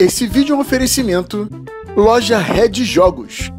Esse vídeo é um oferecimento Loja Red Jogos.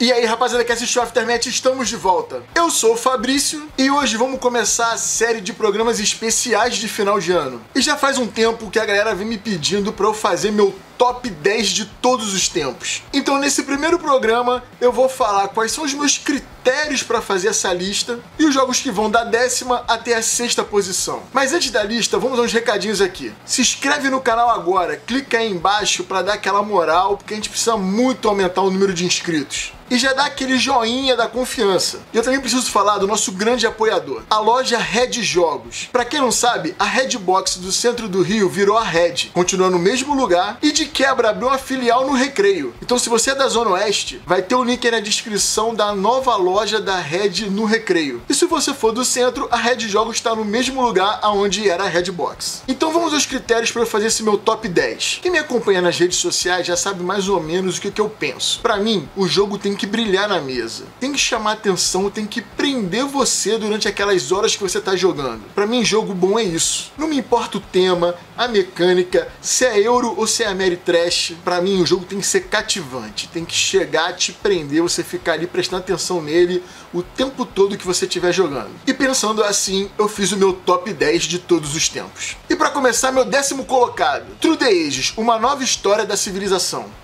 E aí, rapaziada que assistiu Aftermath, estamos de volta. Eu sou o Fabrício e hoje vamos começar a série de programas especiais de final de ano. E já faz um tempo que a galera vem me pedindo para eu fazer meu top 10 de todos os tempos. Então, nesse primeiro programa, eu vou falar quais são os meus critérios para fazer essa lista e os jogos que vão da décima até a sexta posição. Mas antes da lista, vamos a uns recadinhos aqui. Se inscreve no canal agora, clica aí embaixo para dar aquela moral, porque a gente precisa muito aumentar o número de inscritos e já dá aquele joinha da confiança. E eu também preciso falar do nosso grande apoiador, a loja Red Jogos. Para quem não sabe, a Red Box do centro do Rio virou a Red, continua no mesmo lugar e de quebra abriu uma filial no Recreio. Então se você é da Zona Oeste, vai ter o um link aí na descrição da nova loja da Red no Recreio. E se você for do centro, a Red Jogos está no mesmo lugar aonde era a Red Box. Então vamos aos critérios para fazer esse meu top 10. Quem me acompanha nas redes sociais já sabe mais ou menos o que, que eu penso. Para mim, o jogo tem que que brilhar na mesa, tem que chamar atenção, tem que prender você durante aquelas horas que você está jogando. Para mim, jogo bom é isso. Não me importa o tema, a mecânica, se é euro ou se é Ameritrash. Para mim, o jogo tem que ser cativante, tem que chegar, te prender, você ficar ali prestando atenção nele o tempo todo que você estiver jogando. E pensando assim, eu fiz o meu top 10 de todos os tempos. E para começar, meu décimo colocado, True the Ages, uma nova história da civilização.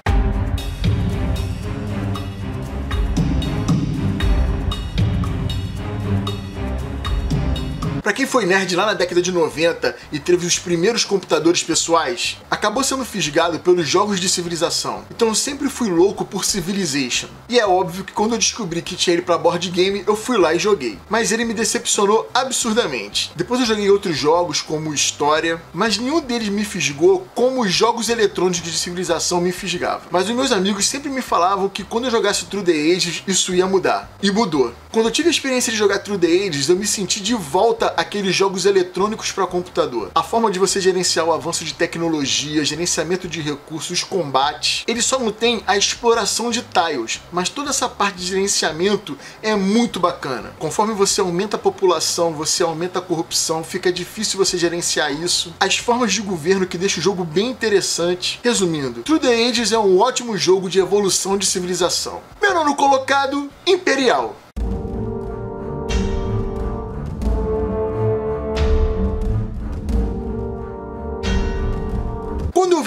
Para quem foi nerd lá na década de 90 e teve os primeiros computadores pessoais, acabou sendo fisgado pelos jogos de civilização. Então eu sempre fui louco por Civilization. E é óbvio que quando eu descobri que tinha ele para board game, eu fui lá e joguei. Mas ele me decepcionou absurdamente. Depois eu joguei outros jogos como História, mas nenhum deles me fisgou como os jogos eletrônicos de civilização me fisgavam. Mas os meus amigos sempre me falavam que quando eu jogasse True the Ages, isso ia mudar. E mudou. Quando eu tive a experiência de jogar True the Ages, eu me senti de volta aqueles jogos eletrônicos para computador. A forma de você gerenciar o avanço de tecnologia, gerenciamento de recursos, combate, ele só não tem a exploração de tiles, mas toda essa parte de gerenciamento é muito bacana. Conforme você aumenta a população, você aumenta a corrupção, fica difícil você gerenciar isso. As formas de governo que deixa o jogo bem interessante. Resumindo, True the Ages é um ótimo jogo de evolução de civilização. Meu nono colocado, Imperial.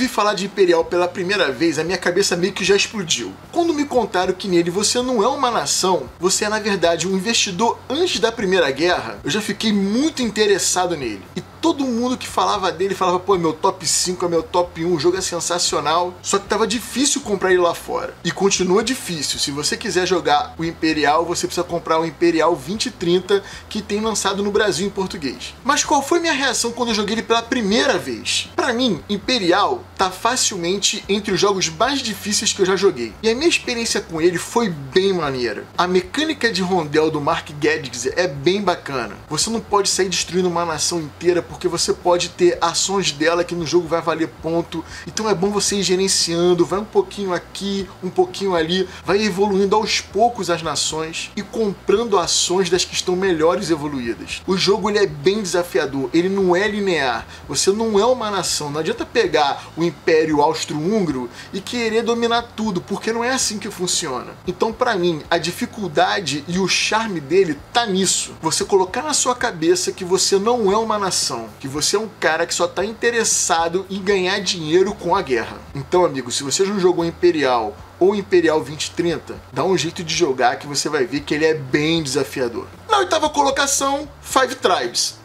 Ouvi falar de Imperial pela primeira vez, a minha cabeça meio que já explodiu. Quando me contaram que nele você não é uma nação, você é na verdade um investidor antes da Primeira Guerra, eu já fiquei muito interessado nele. E todo mundo que falava dele falava, pô, é meu top 5, é meu top 1, o jogo é sensacional. Só que tava difícil comprar ele lá fora. E continua difícil. Se você quiser jogar o Imperial, você precisa comprar o Imperial 2030 que tem lançado no Brasil em português. Mas qual foi minha reação quando eu joguei ele pela primeira vez? Para mim, Imperial tá facilmente entre os jogos mais difíceis que eu já joguei. E a minha experiência com ele foi bem maneira. A mecânica de rondel do Mark Geddes é bem bacana. Você não pode sair destruindo uma nação inteira porque você pode ter ações dela que no jogo vai valer ponto. Então é bom você ir gerenciando, vai um pouquinho aqui, um pouquinho ali, vai evoluindo aos poucos as nações e comprando ações das que estão melhores evoluídas. O jogo ele é bem desafiador, ele não é linear. Você não é uma nação, não adianta pegar o Império Austro-Húngaro e querer dominar tudo, porque não é assim que funciona. Então, para mim, a dificuldade e o charme dele tá nisso. Você colocar na sua cabeça que você não é uma nação que você é um cara que só está interessado em ganhar dinheiro com a guerra. Então, amigo, se você não jogou Imperial ou Imperial 2030, dá um jeito de jogar que você vai ver que ele é bem desafiador. Na oitava colocação, Five Tribes.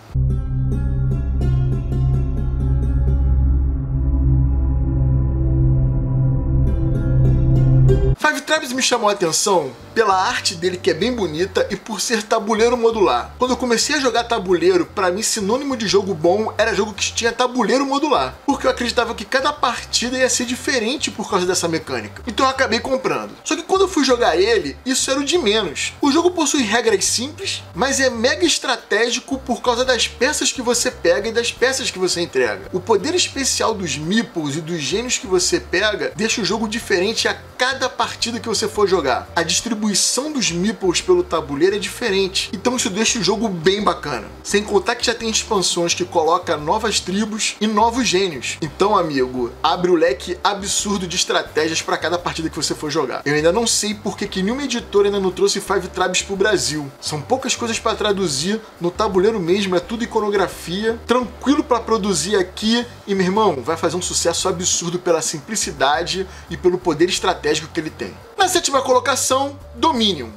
Five Tribes me chamou a atenção pela arte dele que é bem bonita e por ser tabuleiro modular. Quando eu comecei a jogar tabuleiro, para mim sinônimo de jogo bom era jogo que tinha tabuleiro modular, porque eu acreditava que cada partida ia ser diferente por causa dessa mecânica. Então eu acabei comprando. Só que quando eu fui jogar ele, isso era o de menos. O jogo possui regras simples, mas é mega estratégico por causa das peças que você pega e das peças que você entrega. O poder especial dos meeples e dos gênios que você pega deixa o jogo diferente a cada partida partida que você for jogar. A distribuição dos meeples pelo tabuleiro é diferente, então isso deixa o jogo bem bacana. Sem contar que já tem expansões que coloca novas tribos e novos gênios. Então, amigo, abre o leque absurdo de estratégias para cada partida que você for jogar. Eu ainda não sei porque que nenhuma editora ainda não trouxe Five Tribes pro Brasil. São poucas coisas para traduzir, no tabuleiro mesmo é tudo iconografia, tranquilo para produzir aqui e, meu irmão, vai fazer um sucesso absurdo pela simplicidade e pelo poder estratégico que ele tem. Na sétima colocação, Dominion.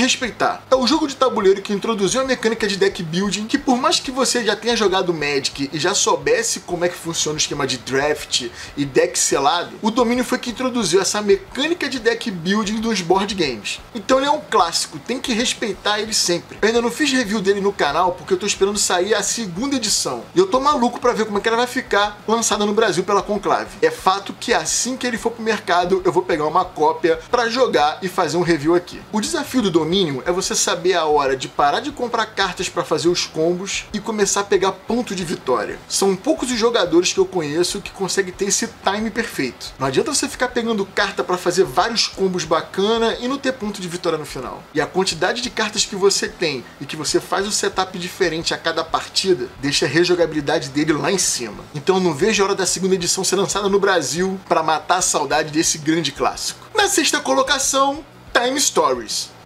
Respeitar. É o jogo de tabuleiro que introduziu a mecânica de deck building, que por mais que você já tenha jogado Magic e já soubesse como é que funciona o esquema de draft e deck selado, o domínio foi que introduziu essa mecânica de deck building dos board games. Então ele é um clássico, tem que respeitar ele sempre. Eu ainda não fiz review dele no canal porque eu tô esperando sair a segunda edição. E eu tô maluco para ver como é que ela vai ficar lançada no Brasil pela Conclave. É fato que assim que ele for pro mercado, eu vou pegar uma cópia para jogar e fazer um review aqui. O desafio do domínio é você saber a hora de parar de comprar cartas para fazer os combos e começar a pegar ponto de vitória. São poucos os jogadores que eu conheço que conseguem ter esse time perfeito. Não adianta você ficar pegando carta para fazer vários combos bacana e não ter ponto de vitória no final. E a quantidade de cartas que você tem e que você faz um setup diferente a cada partida deixa a rejogabilidade dele lá em cima. Então não vejo a hora da segunda edição ser lançada no Brasil para matar a saudade desse grande clássico. Na sexta colocação, Time Stories.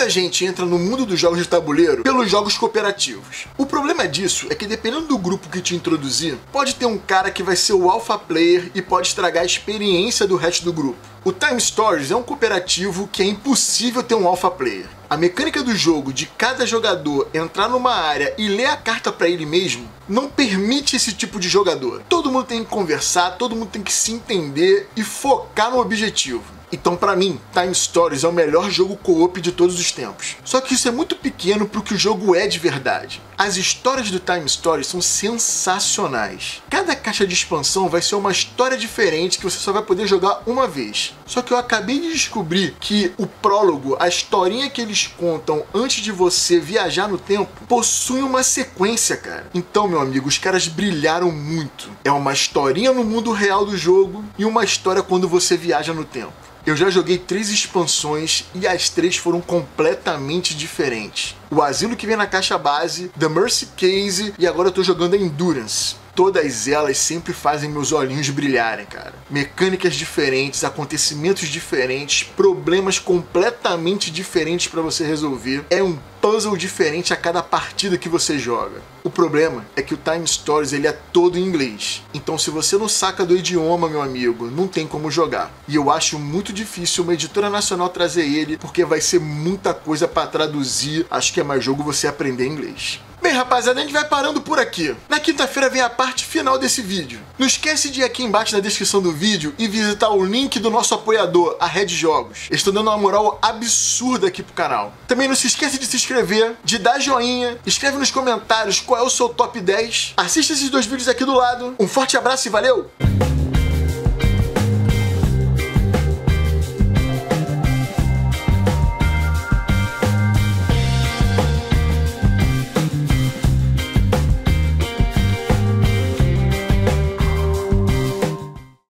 Muita gente entra no mundo dos jogos de tabuleiro pelos jogos cooperativos. O problema disso é que dependendo do grupo que te introduzir, pode ter um cara que vai ser o alpha player e pode estragar a experiência do resto do grupo. O Time Stories é um cooperativo que é impossível ter um alpha player. A mecânica do jogo de cada jogador entrar numa área e ler a carta para ele mesmo não permite esse tipo de jogador. Todo mundo tem que conversar, todo mundo tem que se entender e focar no objetivo. Então, para mim, Time Stories é o melhor jogo co-op de todos os tempos. Só que isso é muito pequeno pro que o jogo é de verdade. As histórias do Time Stories são sensacionais. Cada caixa de expansão vai ser uma história diferente que você só vai poder jogar uma vez. Só que eu acabei de descobrir que o prólogo, a historinha que eles contam antes de você viajar no tempo, possui uma sequência, cara. Então, meu amigo, os caras brilharam muito. É uma historinha no mundo real do jogo e uma história quando você viaja no tempo. Eu já joguei três expansões e as três foram completamente diferentes. O Asilo que vem na caixa base, The Mercy Case e agora eu tô jogando a Endurance. Todas elas sempre fazem meus olhinhos brilharem, cara. Mecânicas diferentes, acontecimentos diferentes, problemas completamente diferentes para você resolver. É um puzzle diferente a cada partida que você joga. O problema é que o Time Stories ele é todo em inglês. Então se você não saca do idioma, meu amigo, não tem como jogar. E eu acho muito difícil uma editora nacional trazer ele, porque vai ser muita coisa para traduzir. Acho que é mais jogo você aprender inglês. Bem, rapaziada, a gente vai parando por aqui. Na quinta-feira vem a parte final desse vídeo. Não esquece de ir aqui embaixo na descrição do vídeo e visitar o link do nosso apoiador, a Red Jogos. Eles estão dando uma moral absurda aqui pro canal. Também não se esqueça de se inscrever, de dar joinha, escreve nos comentários qual é o seu top 10. Assista esses dois vídeos aqui do lado. Um forte abraço e valeu!